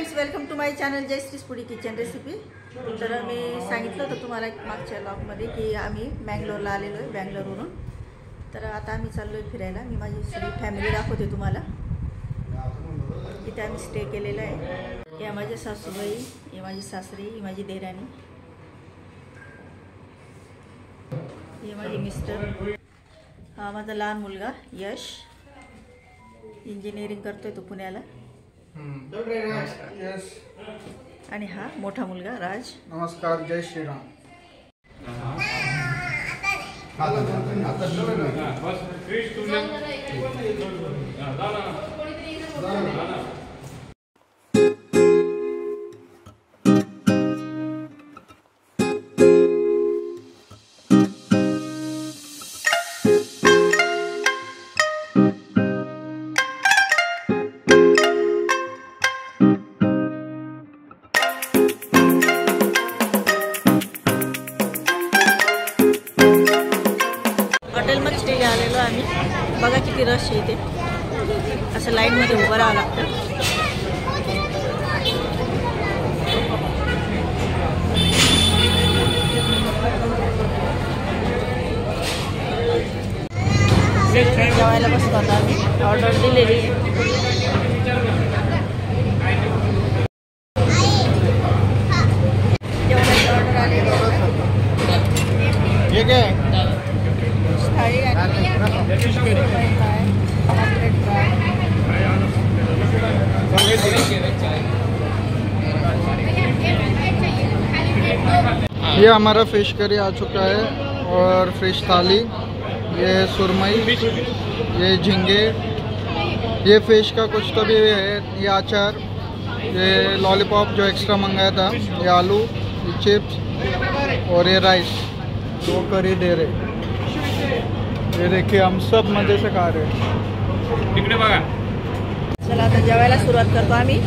Friends welcome to my channel Jayashree foodie kitchen recipe तर मी सांगितलं होतं तुम्हाला मागच्या लॉकमध्ये की आम्ही बँगलोरला आलेलो आहे बँगलोरवरून. तर आता आम्ही चाललो आहे फिरायला. मी माझी सगळी फॅमिली दाखवते तुम्हाला. इथे आम्ही स्टे केलेला आहे. या माझ्या सासूबाई ही माझी सासरी ही माझी देराणी हे माझे मिस्टर हा माझा लहान मुलगा यश. इंजिनिअरिंग करतोय तो पुण्याला. येस आणि हा मोठा मुलगा राज. नमस्कार जय श्रीराम. बघा किती रश आहे इथे. असं लाईनमध्ये उभं राहावं लागतं. जेवायला बसतो आता आम्ही. ऑर्डर दिलेली आहे. ये हमारा फ़िश करी आ चुका है और फ़िश थाली, ये सुरमई, ये झींगे, ये फ़िश का कुछ तो भी है, ये अचार, ये लॉलीपॉप जो एक्स्ट्रा मंगाया था, ये आलू, ये चिप्स और ये राइस वो करी दे रहे। ये देखिए हम सब मज़े से खा रहे तिकडे बघा. चला आता जेवायला सुरुवात करतो आम्ही.